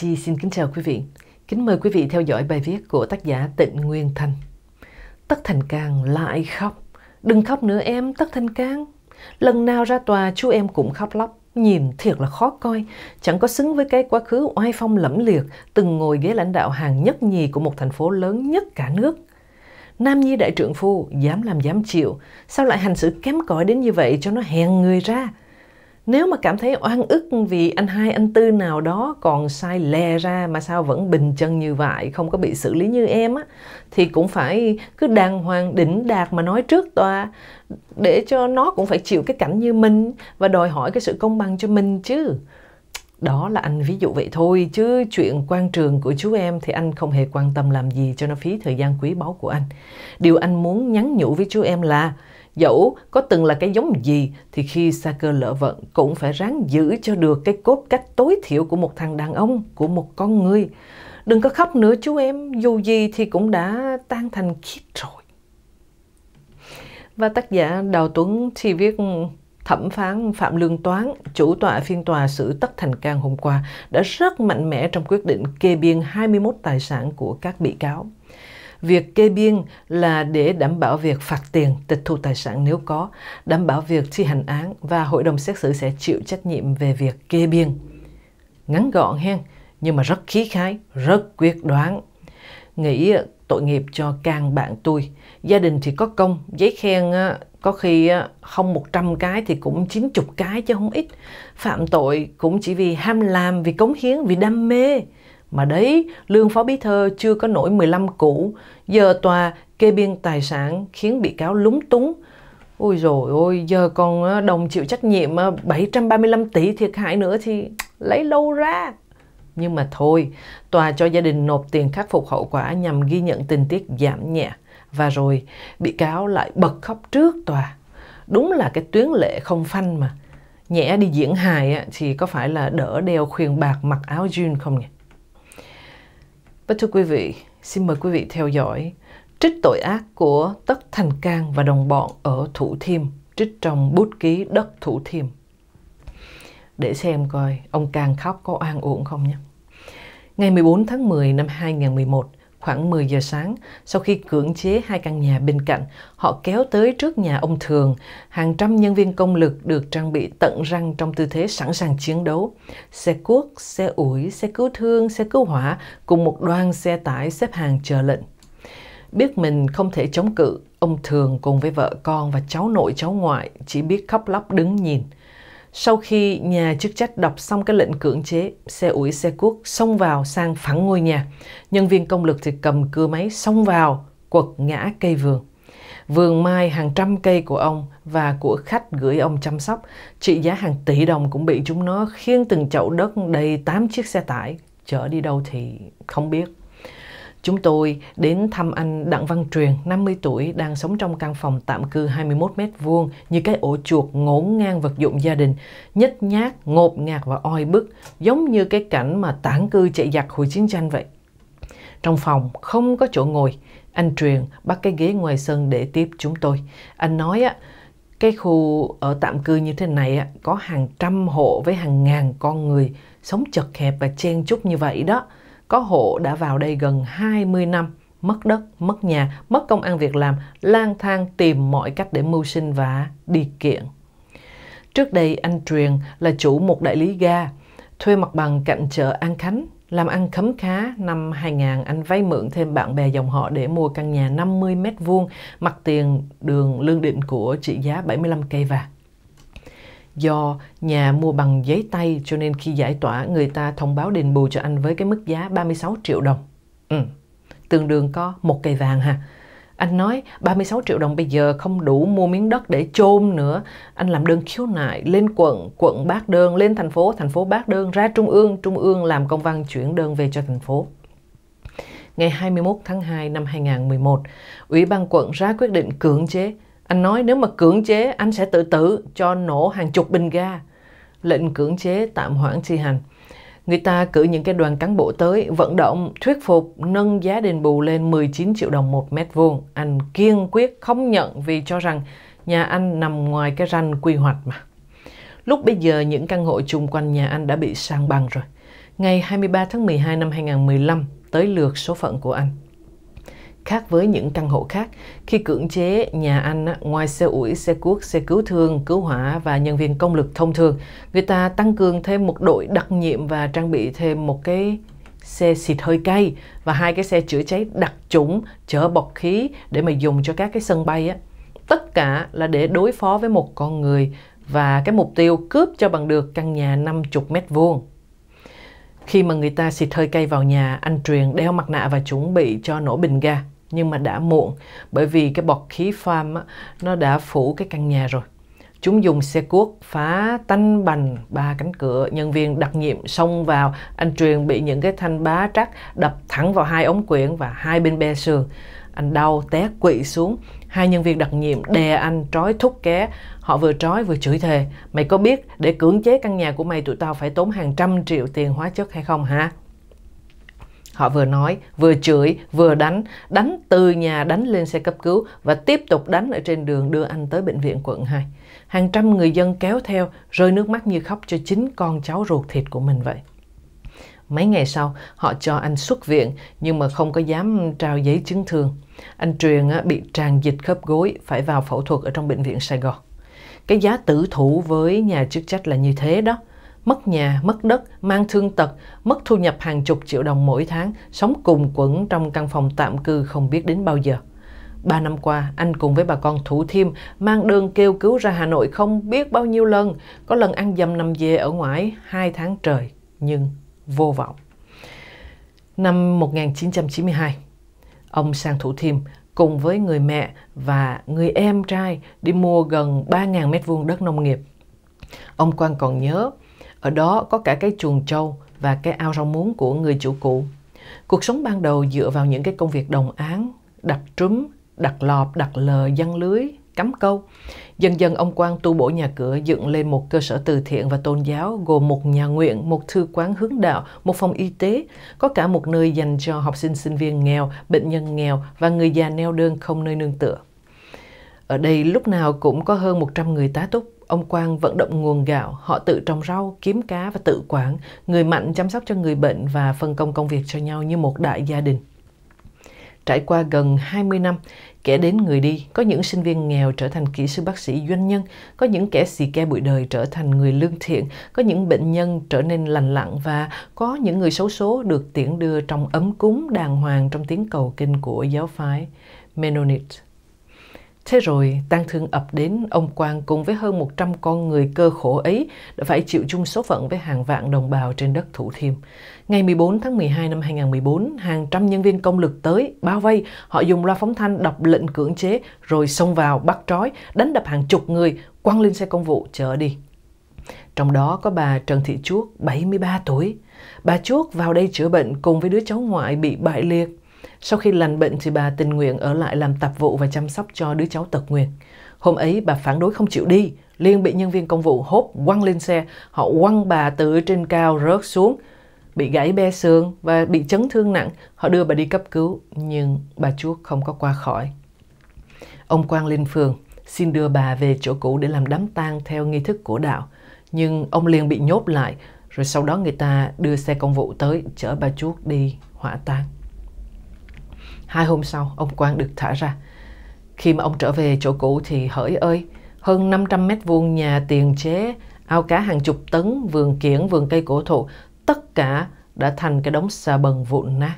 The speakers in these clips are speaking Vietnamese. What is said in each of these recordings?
Chi xin kính chào quý vị. Kính mời quý vị theo dõi bài viết của tác giả Tịnh Nguyên Thanh. Tất Thành Cang lại khóc. Đừng khóc nữa em, Tất Thành Cang. Lần nào ra tòa chú em cũng khóc lóc. Nhìn thiệt là khó coi, chẳng có xứng với cái quá khứ oai phong lẫm liệt, từng ngồi ghế lãnh đạo hàng nhất nhì của một thành phố lớn nhất cả nước. Nam Nhi đại trượng phu, dám làm dám chịu, sao lại hành xử kém cỏi đến như vậy cho nó hèn người ra? Nếu mà cảm thấy oan ức vì anh hai anh tư nào đó còn sai lè ra mà sao vẫn bình chân như vậy, không có bị xử lý như em á, thì cũng phải cứ đàng hoàng đỉnh đạt mà nói trước tòa để cho nó cũng phải chịu cái cảnh như mình và đòi hỏi cái sự công bằng cho mình chứ. Đó là anh ví dụ vậy thôi chứ chuyện quan trường của chú em thì anh không hề quan tâm làm gì cho nó phí thời gian quý báu của anh. Điều anh muốn nhắn nhủ với chú em là Dẫu có từng là cái giống gì thì khi xa cơ lỡ vận cũng phải ráng giữ cho được cái cốt cách tối thiểu của một thằng đàn ông, của một con người. Đừng có khóc nữa chú em, dù gì thì cũng đã tan thành khít rồi. Và tác giả Đào Tuấn thì viết thẩm phán Phạm Lương Toán, chủ tọa phiên tòa xử Tất Thành Cang hôm qua, đã rất mạnh mẽ trong quyết định kê biên 21 tài sản của các bị cáo. Việc kê biên là để đảm bảo việc phạt tiền, tịch thu tài sản nếu có, đảm bảo việc thi hành án và hội đồng xét xử sẽ chịu trách nhiệm về việc kê biên. Ngắn gọn hen, nhưng mà rất khí khái, rất quyết đoán. Nghĩ ờ, tội nghiệp cho càng bạn tôi. Gia đình thì có công, giấy khen ờ, có khi ờ, không 100 cái thì cũng 90 cái chứ không ít. Phạm tội cũng chỉ vì ham làm, vì cống hiến, vì đam mê. Mà đấy, lương phó bí thư chưa có nổi 15 củ, giờ tòa kê biên tài sản khiến bị cáo lúng túng. Ôi rồi ôi, giờ còn ờ, đồng chịu trách nhiệm ờ, 735 tỷ thiệt hại nữa thì lấy lâu ra. Nhưng mà thôi, tòa cho gia đình nộp tiền khắc phục hậu quả nhằm ghi nhận tình tiết giảm nhẹ. Và rồi, bị cáo lại bật khóc trước tòa. Đúng là cái tuyến lệ không phanh mà. Nhẹ đi diễn hài thì có phải là đỡ đeo khuyên bạc mặc áo jean không nhỉ? Và thưa quý vị, xin mời quý vị theo dõi trích tội ác của Tất Thành Cang và đồng bọn ở Thủ Thiêm, trích trong bút ký Đất Thủ Thiêm. Để xem coi ông Cang khóc có an ổn không nhé. Ngày 14 tháng 10 năm 2011, khoảng 10 giờ sáng, sau khi cưỡng chế hai căn nhà bên cạnh, họ kéo tới trước nhà ông Thường. Hàng trăm nhân viên công lực được trang bị tận răng trong tư thế sẵn sàng chiến đấu. Xe cuốc, xe ủi, xe cứu thương, xe cứu hỏa cùng một đoàn xe tải xếp hàng chờ lệnh. Biết mình không thể chống cự, ông Thường cùng với vợ con và cháu nội cháu ngoại chỉ biết khóc lóc đứng nhìn. Sau khi nhà chức trách đọc xong cái lệnh cưỡng chế, xe ủi xe cuốc xông vào sang phẳng ngôi nhà. Nhân viên công lực thì cầm cưa máy xông vào, quật ngã cây vườn. Vườn mai hàng trăm cây của ông và của khách gửi ông chăm sóc, trị giá hàng tỷ đồng cũng bị chúng nó khiêng từng chậu đất đầy 8 chiếc xe tải. Chở đi đâu thì không biết. Chúng tôi đến thăm anh Đặng Văn Truyền, 50 tuổi, đang sống trong căn phòng tạm cư 21 mét vuông như cái ổ chuột ngổn ngang vật dụng gia đình, nhếch nhác, ngột ngạt và oi bức, giống như cái cảnh mà tản cư chạy giặc hồi chiến tranh vậy. Trong phòng không có chỗ ngồi, anh Truyền bắt cái ghế ngoài sân để tiếp chúng tôi. Anh nói á, cái khu ở tạm cư như thế này á, có hàng trăm hộ với hàng ngàn con người sống chật hẹp và chen chúc như vậy đó. Có hộ đã vào đây gần 20 năm, mất đất, mất nhà, mất công ăn việc làm, lang thang tìm mọi cách để mưu sinh và đi kiện. Trước đây anh Truyền là chủ một đại lý ga, thuê mặt bằng cạnh chợ An Khánh, làm ăn khấm khá, năm 2000 anh vay mượn thêm bạn bè dòng họ để mua căn nhà 50 mét vuông, mặt tiền đường lương định của trị giá 75 cây vàng. Do nhà mua bằng giấy tay cho nên khi giải tỏa người ta thông báo đền bù cho anh với cái mức giá 36 triệu đồng. Ừ, tương đương có một cây vàng ha. Anh nói 36 triệu đồng bây giờ không đủ mua miếng đất để chôn nữa. Anh làm đơn khiếu nại lên quận, quận bác đơn, lên thành phố, thành phố bác đơn, ra trung ương, trung ương làm công văn chuyển đơn về cho thành phố. Ngày 21 tháng 2 năm 2011, Ủy ban quận ra quyết định cưỡng chế anh nói nếu mà cưỡng chế anh sẽ tự tử cho nổ hàng chục bình ga. Lệnh cưỡng chế tạm hoãn thi hành. Người ta cử những cái đoàn cán bộ tới vận động, thuyết phục, nâng giá đền bù lên 19 triệu đồng một mét vuông. Anh kiên quyết không nhận vì cho rằng nhà anh nằm ngoài cái ranh quy hoạch mà. Lúc bây giờ những căn hộ chung quanh nhà anh đã bị sang bằng rồi. Ngày 23 tháng 12 năm 2015 tới lượt số phận của anh. Khác với những căn hộ khác, khi cưỡng chế nhà anh, ngoài xe ủi, xe cuốc, xe cứu thương, cứu hỏa và nhân viên công lực thông thường, người ta tăng cường thêm một đội đặc nhiệm và trang bị thêm một cái xe xịt hơi cay và hai cái xe chữa cháy đặc chủng chở bọt khí để mà dùng cho các cái sân bay á. Tất cả là để đối phó với một con người và cái mục tiêu cướp cho bằng được căn nhà 50 mét vuông. Khi mà người ta xịt hơi cay vào nhà, anh Truyền đeo mặt nạ và chuẩn bị cho nổ bình ga. Nhưng mà đã muộn, bởi vì cái bọt khí farm á, nó đã phủ cái căn nhà rồi. Chúng dùng xe cuốc phá tanh bành ba cánh cửa, nhân viên đặc nhiệm xông vào, anh Truyền bị những cái thanh bá trắc đập thẳng vào hai ống quyển và hai bên be sườn. Anh đau té quỵ xuống, hai nhân viên đặc nhiệm đè anh trói thúc ké. Họ vừa trói vừa chửi thề. Mày có biết để cưỡng chế căn nhà của mày tụi tao phải tốn hàng trăm triệu tiền hóa chất hay không hả? Họ vừa nói, vừa chửi, vừa đánh, đánh từ nhà đánh lên xe cấp cứu và tiếp tục đánh ở trên đường đưa anh tới bệnh viện quận 2. Hàng trăm người dân kéo theo, rơi nước mắt như khóc cho chính con cháu ruột thịt của mình vậy. Mấy ngày sau, họ cho anh xuất viện nhưng mà không có dám trao giấy chứng thương. Anh Truyền bị tràn dịch khớp gối, phải vào phẫu thuật ở trong bệnh viện Sài Gòn. Cái giá tử thủ với nhà chức trách là như thế đó. Mất nhà, mất đất, mang thương tật, mất thu nhập hàng chục triệu đồng mỗi tháng, sống cùng quẩn trong căn phòng tạm cư không biết đến bao giờ. Ba năm qua, anh cùng với bà con Thủ Thiêm mang đơn kêu cứu ra Hà Nội không biết bao nhiêu lần. Có lần ăn dầm nằm về ở ngoài hai tháng trời, nhưng vô vọng. Năm 1992, ông sang Thủ Thiêm cùng với người mẹ và người em trai đi mua gần 3.000 mét vuông đất nông nghiệp. Ông Quang còn nhớ, ở đó có cả cái chuồng trâu và cái ao rau muống của người chủ cũ. Cuộc sống ban đầu dựa vào những cái công việc đồng án, đặt trúm, đặt lọp, đặt lờ, dân lưới, cắm câu. Dần dần ông Quang tu bổ nhà cửa dựng lên một cơ sở từ thiện và tôn giáo gồm một nhà nguyện, một thư quán hướng đạo, một phòng y tế, có cả một nơi dành cho học sinh sinh viên nghèo, bệnh nhân nghèo và người già neo đơn không nơi nương tựa. Ở đây lúc nào cũng có hơn 100 người tá túc. Ông Quang vận động nguồn gạo, họ tự trồng rau, kiếm cá và tự quản. Người mạnh chăm sóc cho người bệnh và phân công công việc cho nhau như một đại gia đình. Trải qua gần 20 năm, kẻ đến người đi, có những sinh viên nghèo trở thành kỹ sư bác sĩ doanh nhân, có những kẻ xì ke bụi đời trở thành người lương thiện, có những bệnh nhân trở nên lành lặn và có những người xấu số được tiễn đưa trong ấm cúng đàng hoàng trong tiếng cầu kinh của giáo phái Mennonite. Thế rồi, tang thương ập đến, ông Quang cùng với hơn 100 con người cơ khổ ấy đã phải chịu chung số phận với hàng vạn đồng bào trên đất Thủ Thiêm. Ngày 14 tháng 12 năm 2014, hàng trăm nhân viên công lực tới, bao vây, họ dùng loa phóng thanh đọc lệnh cưỡng chế, rồi xông vào, bắt trói, đánh đập hàng chục người, quăng lên xe công vụ, chở đi. Trong đó có bà Trần Thị Chuốc, 73 tuổi. Bà Chuốc vào đây chữa bệnh cùng với đứa cháu ngoại bị bại liệt. Sau khi lành bệnh thì bà tình nguyện ở lại làm tạp vụ và chăm sóc cho đứa cháu tật nguyền. Hôm ấy bà phản đối không chịu đi, liền bị nhân viên công vụ hốt quăng lên xe. Họ quăng bà từ trên cao rớt xuống, bị gãy be xương và bị chấn thương nặng. Họ đưa bà đi cấp cứu, nhưng bà Chuốc không có qua khỏi. Ông Quang lên phường xin đưa bà về chỗ cũ để làm đám tang theo nghi thức của đạo. Nhưng ông liền bị nhốt lại, rồi sau đó người ta đưa xe công vụ tới chở bà Chuốc đi hỏa tang. Hai hôm sau, ông Quang được thả ra. Khi mà ông trở về chỗ cũ thì hỡi ơi, hơn 500 mét vuông nhà tiền chế, ao cá hàng chục tấn, vườn kiển, vườn cây cổ thụ, tất cả đã thành cái đống xà bần vụn nát.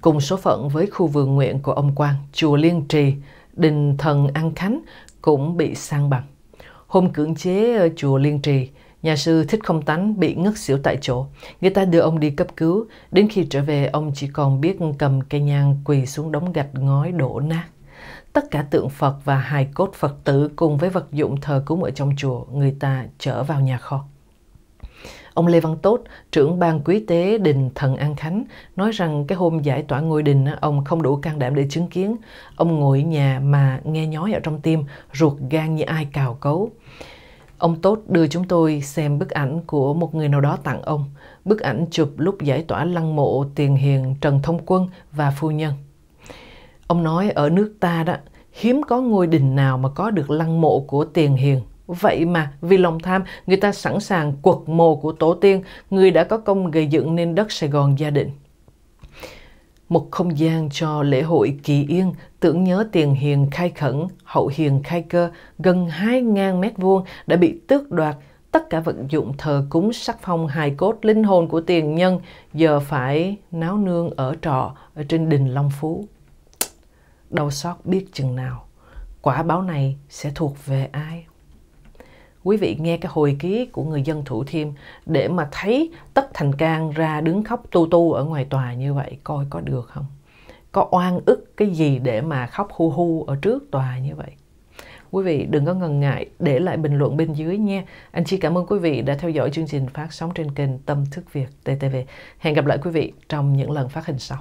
Cùng số phận với khu vườn nguyện của ông Quang, chùa Liên Trì, đình thần An Khánh cũng bị sang bằng. Hôm cưỡng chế ở chùa Liên Trì, Nhà sư Thích Không Tánh bị ngất xỉu tại chỗ. Người ta đưa ông đi cấp cứu. Đến khi trở về, ông chỉ còn biết cầm cây nhang quỳ xuống đống gạch ngói đổ nát. Tất cả tượng Phật và hài cốt Phật tử cùng với vật dụng thờ cúng ở trong chùa, người ta chở vào nhà kho. Ông Lê Văn Tốt, trưởng ban quý tế đình Thần An Khánh, nói rằng cái hôm giải tỏa ngôi đình, ông không đủ can đảm để chứng kiến. Ông ngồi nhà mà nghe nhói ở trong tim, ruột gan như ai cào cấu. Ông Tốt đưa chúng tôi xem bức ảnh của một người nào đó tặng ông. Bức ảnh chụp lúc giải tỏa lăng mộ tiền hiền Trần Thông Quân và phu nhân. Ông nói ở nước ta đó, hiếm có ngôi đình nào mà có được lăng mộ của tiền hiền Vậy mà vì lòng tham, người ta sẵn sàng quật mồ của tổ tiên, người đã có công gây dựng nên đất Sài Gòn gia đình. Một không gian cho lễ hội kỳ yên tưởng nhớ tiền hiền khai khẩn, hậu hiền khai cơ gần 2.000 mét vuông đã bị tước đoạt tất cả vật dụng thờ cúng sắc phong hài cốt linh hồn của tiền nhân giờ phải náo nương ở trọ ở trên đình Long Phú. Đau xót biết chừng nào, quả báo này sẽ thuộc về ai? Quý vị nghe cái hồi ký của người dân Thủ Thiêm để mà thấy Tất Thành Cang ra đứng khóc tu tu ở ngoài tòa như vậy, coi có được không? Có oan ức cái gì để mà khóc hu hu ở trước tòa như vậy? Quý vị đừng có ngần ngại để lại bình luận bên dưới nha. Anh Chi cảm ơn quý vị đã theo dõi chương trình phát sóng trên kênh Tâm Thức Việt TTV. Hẹn gặp lại quý vị trong những lần phát hình sau.